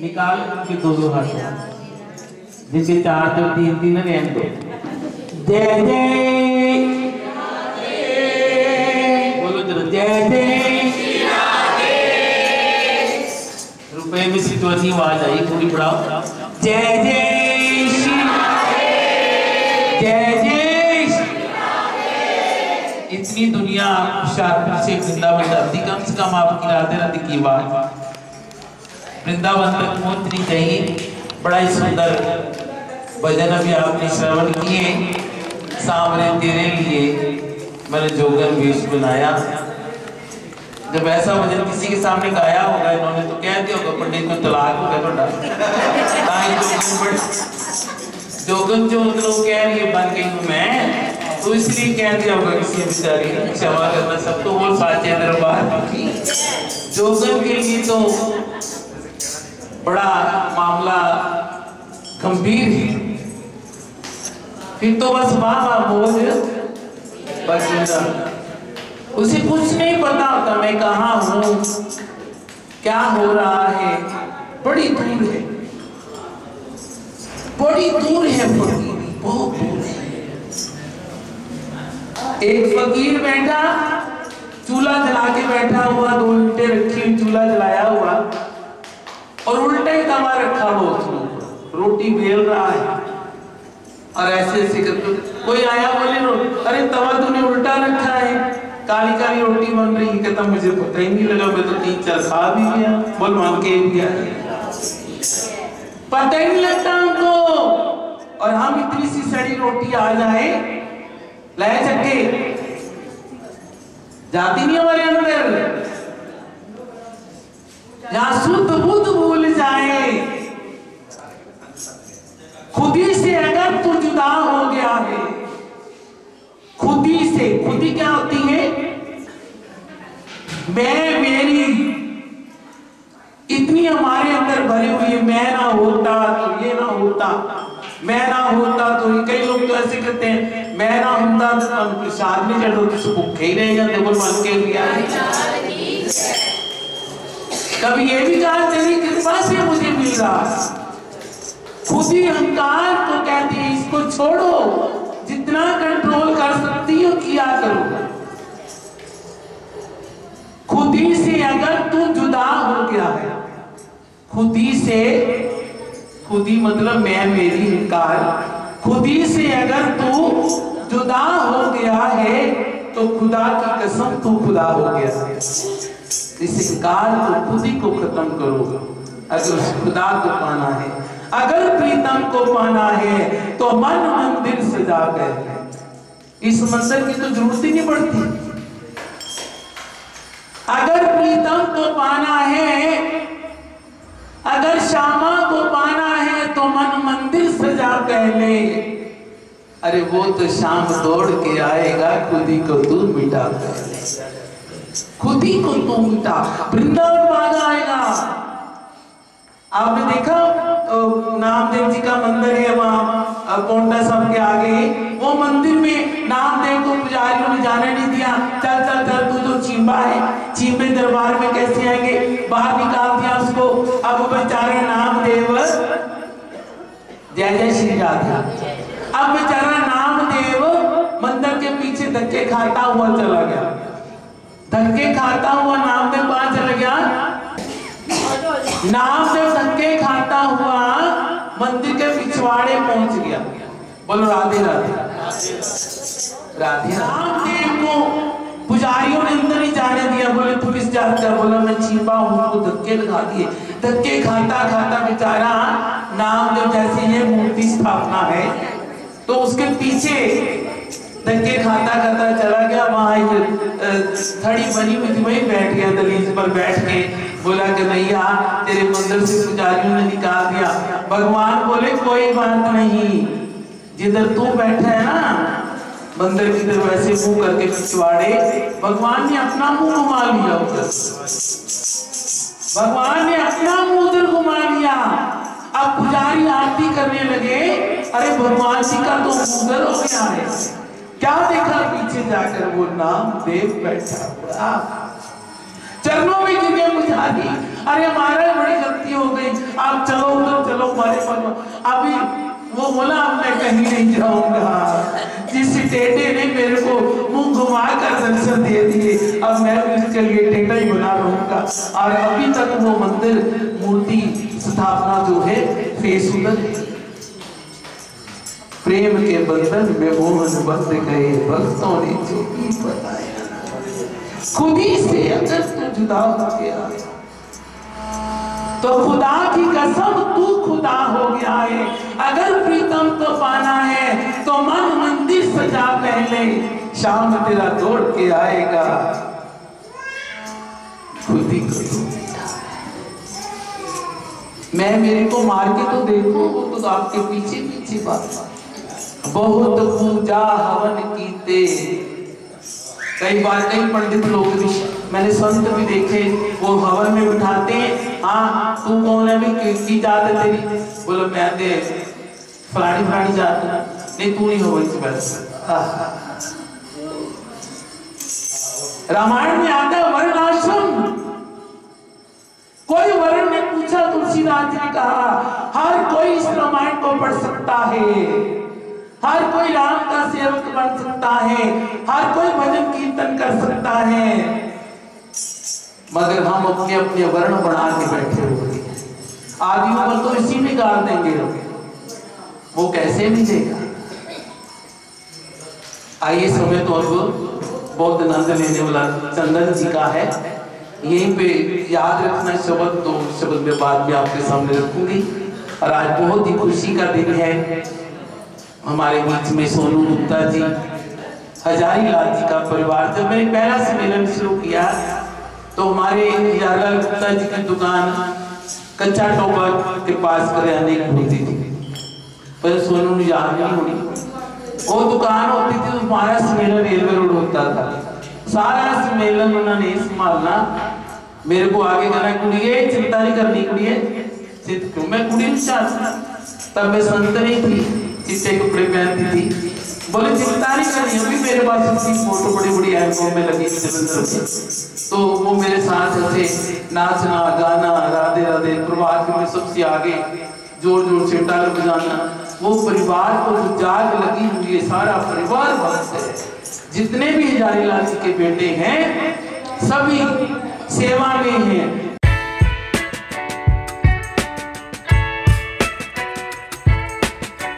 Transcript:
निकाल, के दो हाथ। जिसके चार दो तीन तीन रहने दो। जय जय। बोलो जय जय। रुपए में से आवाज़ आई थोड़ी बढ़ाओ जय। जय जय। इतनी दुनिया से वृंदावन जाती। कम से कम आपकी राधे राधे की बात। वृंदावन तक पहुंचनी चाहिए। बड़ा ही सुंदर भजन अभी आपने श्रवण किए। सामने तेरे लिए मैंने जोगन वेश बनाया। जब ऐसा भजन किसी के सामने गाया होगा, इन्होंने तो कह दिया होगा, पंडित को तलाक होगा थोड़ा जोगन जो उनको कह रही है, बन गई हूँ मैं। तो इसलिए कह दिया होगा किसी बेचारी क्षमा करना सब तो वो साचे दरबार की जोगन के लिए तो बड़ा मामला गंभीर है। फिर तो बस वाह बोल बस उसे कुछ नहीं पता होता, मैं कहा हूँ, क्या हो रहा है। बड़ी दूर है। बड़ी दूर है बहुत एक फकीर बैठा, चूल्हा जला के बैठा हुआ, दो उल्टे रखी, चूल्हा जलाया हुआ, और उल्टा तवा रखा हुआ ऊपर। रोटी बेल रहा है। और ऐसे ऐसे करके कोई आया बोले रो, अरे तवा तूने उल्टा रखा है। काली काली रोटी बन रही है, कहता, मुझे पता ही नहीं लगा, मैं तो तीन चार खा भी गया। बोल मान के गया पता ही नहीं लगता हमको। और हम इतनी सी सड़ी रोटी आ जाए लाए चक्के जाती नहीं हमारे अंदर। जहाँ शुद्ध बुद्ध भूल जाए। खुदी से अगर तू जुदा हो गया है, खुदी से, खुदी क्या होती है? मैं, मेरी। इतनी हमारे अंदर भरी हुई है, मैं ना होता तो ये ना होता, मैं ना होता तो कई लोग तो ऐसे कहते हैं। मैं तो हम प्रसाद नहीं चढ़ो तो भूखे ही रह जाते बोल, मन के आए कभी ये भी कहा तेरी कृपा से मुझे मिल रहा खुद ही अहंकार को कहती है, इसको छोड़ो। जितना कंट्रोल कर सकती हो, किया करो। खुद ही से अगर तू जुदा हो गया है, खुद ही से, खुद ही मतलब मैं, मेरी अहंकार खुद से अगर तू जुदा हो गया है तो खुदा की कसम तू खुदा हो गया है। इस अहंकार को खुद ही को खत्म करो, अगर उस खुदा को पाना है। अगर प्रीतम को पाना है तो मन मंदिर सजा कर इस मंदिर की तो ज़रूरत ही नहीं पड़ती। अगर प्रीतम को पाना है, अगर श्यामा को पाना है तो मन मंदिर सजा पहले अरे वो तो शाम दौड़ के आएगा, खुद ही को तू मिटा खुद ही को तू मिटा। वृंदावन भाग आएगा। आपने देखा नामदेव जी का मंदिर है वहाँ कोंटा साहब के आगे? वो मंदिर में नामदेव को पुजारियों ने जाने नहीं दिया। चल चल चल, तू तो चींबा है, चींबे दरबार में कैसे आएँगे? बाहर निकाल श्री राधा अब बेचारा नामदेव मंदिर के पीछे धक्के खाता हुआ चला गया। धक्के खाता हुआ नामदेव कहाँ चला गया? नाम से धक्के खाता हुआ मंदिर के पिछवाड़े पहुँच गया। बोलो राधे राधे। राधे रामदेव को पुजारियों ने अंदर ही जाने दिया। बोले तू किस जात बोला, मैं छिपा हूँ। धक्के लगा दिए। धक्के खाता खाता बेचारा नामदेव जैसे ये मूर्ति स्थापना है। तो उसके पीछे धक्के खाता खाता चला गया। वहाँ एक थड़ी बनी हुई थी, वही बैठ गया दलीज पर बैठ के। बोला कि भैया, तेरे मंदिर से पुजारियों ने निकाल दिया। भगवान बोले, कोई बात नहीं। जिधर तू बैठा है ना, मंदिर की तरफ़ ऐसे मुँह करके पिछवाड़े। भगवान ने अपना मुँह घुमा लिया उधर। भगवान ने अपना मुँह उधर घुमा लिया। अब पुजारी आरती करने लगे, अरे भगवान जी का तो उधर हो गया है। क्या देखा पीछे जाकर वो नाम देव बैठा हुआ। चरणों में गिरे बुझारी अरे हमारा बड़ी गलती हो गई। आप चलो उधर, चलो हमारे पर अभी वो बोला, अब मैं कहीं नहीं जाऊँगा। जिस टेटे ने मेरे को मुँह घुमा कर दर्शन दे दिए, अब मैं उसके लिए टेटा ही बना रहूँगा। और अभी तक वो मंदिर, मूर्ति स्थापना जो है उधर है प्रेम के बंधन में मोहन बंध गए भक्तों ने जो भी बताया। खुद ही से अगर तू जुदा हो गया तो खुदा की कसम, तू खुदा हो गया है। अगर प्रीतम तो पाना है तो मन मंदिर सजा पहले, शाम तेरा दौड़ के आएगा। खुद ही को तू मैं मेरे को मार के तो देखो, वो तो आपके पीछे पीछे बात बहुत पूजा हवन कीते कई बार कई पंडित लोग भी, मैंने संत भी देखे, वो हवन में बिठाते हैं हाँ तू कौन है? भी की जात है तेरी? बोलो, मैं दे, फलानी फलानी जात नहीं, तू नहीं हो इस बस रामायण में आता है वर्ण आश्रम कोई वर्ण पूछा तुलसीदास जी ने कहा, हर कोई इस रामायण को पढ़ सकता है। हर कोई राम का सेवक बन सकता है। हर कोई भजन कीर्तन कर सकता है। मगर हम अपने अपने वर्ण बना के बैठे हुए हैं। आदि ऊपर तो इसी में गाल देंगे। वो कैसे मिलेगा आइए समय तो अब बहुत आनंद लेने वाला चंदन जी का है। यहीं पे याद रखना शब्द तो शब्द में बाद में आपके सामने रखूँगी। और आज बहुत ही खुशी का दिन है। हमारे बीच में सोनू गुप्ता जी, हजारी लाल जी का परिवार, जब मैंने पहला सम्मेलन शुरू किया तो हमारे हजारीलाल गुप्ता जी की दुकान कच्चा टोबा के पास करियाने की होती थी। पर सोनू ने याद नहीं होनी वो दुकान होती थी हमारा सम्मेलन रेलवे रोड होता था। सारा सम्मेलन उन्होंने संभालना मेरे को आगे कहना कुड़िए चिंता नहीं करनी कुड़िए मैं कुड़ी तब मैं संत नहीं थी चिट्टे कपड़े पहनती थी। बोले, चिंता नहीं करनी अभी मेरे पास उसकी फ़ोटो बड़ी बड़ी एल्बम में लगी तो वो मेरे साथ ऐसे नाचना गाना, राधे राधे, प्रभात में सबसे आगे, ज़ोर ज़ोर से टाल बजाना। वो परिवार को जाग लगी हुई है, सारा परिवार भक्त है। जितने भी हजारी लाल जी के बेटे हैं सभी सेवा में हैं।